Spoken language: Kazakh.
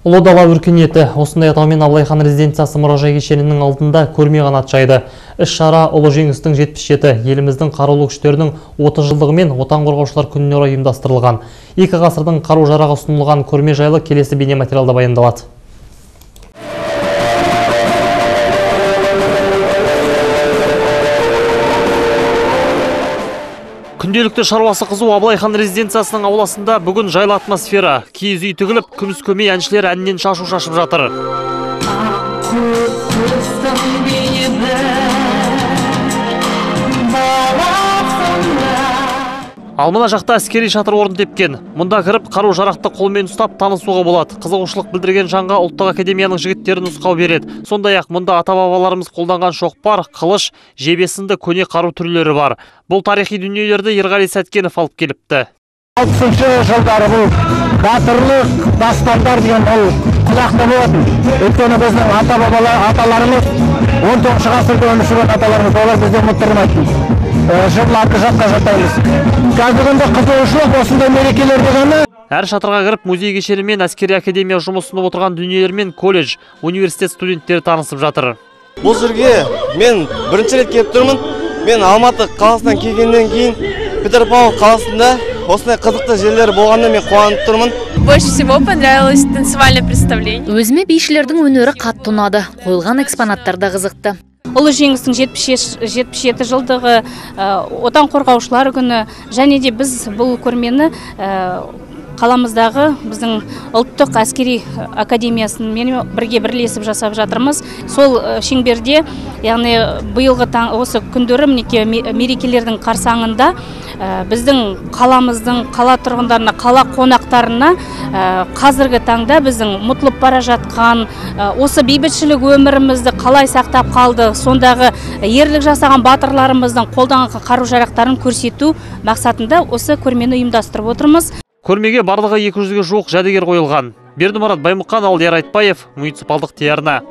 Ұлы дала өркениеті осындай атаумен Абылайхан резиденциясы мұражай кешенінің алдында көрме қанат жайды. Іс шара ұлы жеңістің 77 еліміздің қарулы күштерінің 30 жылдығы мен отан қорғаушылар күніне орай ұйымдастырылған. Екі ғасырдың қару жарағы ұсынылған көрме жайлы келесі бейнематериалда баяндалады. Күнделікті шаруасы қызу Абылайхан резиденциясының ауласында бүгін жайлы атмосфера. Киіз үй тігіліп, күміс көмей әншілер әннен шашу шашып жатыр. Ал мына жақта әскери шатыр орын тепкен. Мұнда кіріп қару жарақты қолмен ұстап танысуға болады. Қызығушылық білдірген жанға ұлттық академияның жігіттері нұсқау береді. Сондай ақ мұнда ата бабаларымыз қолданған шоқпар, қылыш, жебе сынды көне қару түрлері бар. Бұл тарихи дүниелерді Ерғали Сәткенов алып келіпті. алпысыншы жылдары бұл батырлық дастандар деген ол құлақта болатын өйткені біздің ата бабалар аталарымыз он тоғызыншы ғасырда өмір сүрген аталарымыз олар бізден ұмыттырмайтын жырларды жатқа жатаймыз қазіргі күнде қызығушылық осындай мерекелерде ғана Әр шатырға кіріп музей кешені мен әскери академия жұмыс ұсынып отырған дүниелермен колледж, университет студенттері танысып жатыр. бұл жерге мен бірінші рет келіп тұрмын. Мен алматы қаласынан келгеннен кейін петропавл қаласында осындай қызықты жерлер болғанына мен қуанып тұрмын. Больше всего понравилось танцевальное представление. өзіме бишілердің өнері қатты ұнады. Қойылған экспонаттар да қызықты. Ұлы жеңістің 77 жылдығы ә, отан қорғаушылар күні және де біз бұл көрмені қаламыздағы біздің ұлттық әскери академиясымен бірге бірлесіп жасап жатырмыз. Сол шеңберде яғни биылғы осы күндері мінекей ме- мерекелердің қарсаңында біздің қаламыздың қала тұрғындарына қала қонақтарына ә, қазіргі таңда біздің ұмытылып бара жатқан ә, осы бейбітшілік өмірімізді қалай сақтап қалды сондағы ерлік жасаған батырларымыздың қолданған қару жарақтарын көрсету мақсатында осы көрмені ұйымдастырып отырмыз Көрмеге барлығы 200-ге жуық жәдігер қойылған. Бердімұрат Баймұқан, Алдияр Айтбаев, муниципалдық телеарна.